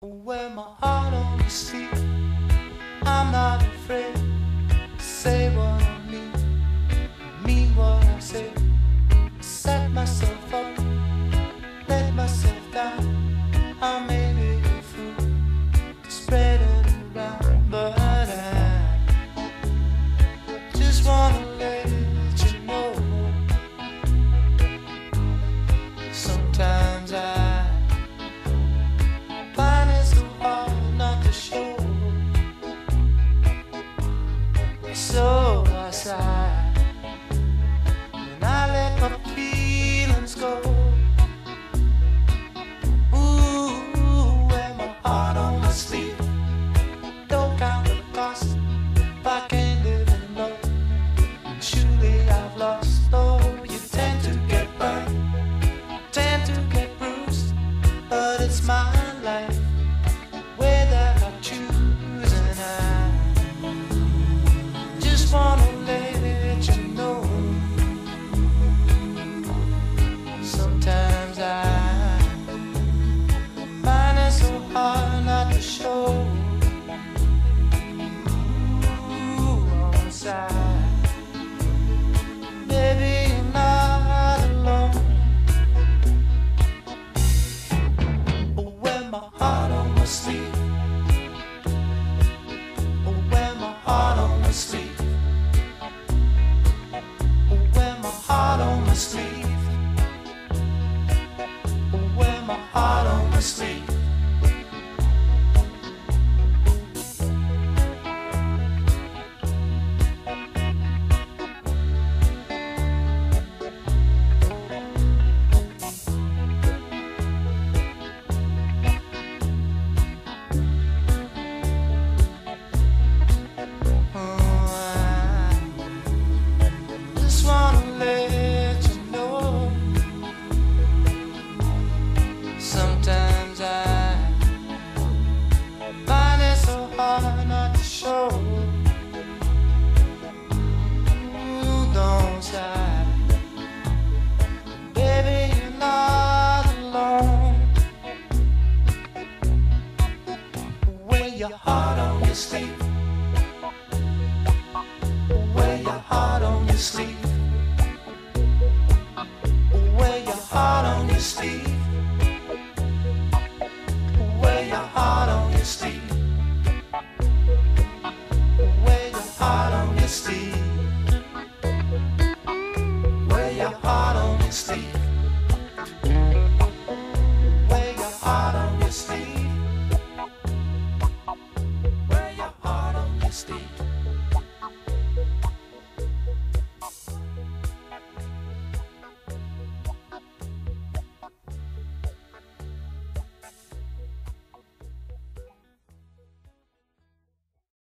Wear my heart on the sleeve. I'm not afraid. Say what I mean. Mean what I say. Set myself up. Let myself down. I'm your heart on your sleeve. Wear your heart on your sleeve. Wear your heart on your sleeve. Wear your heart on your sleeve. Wear your heart on your sleeve. Wear your heart on your sleeve.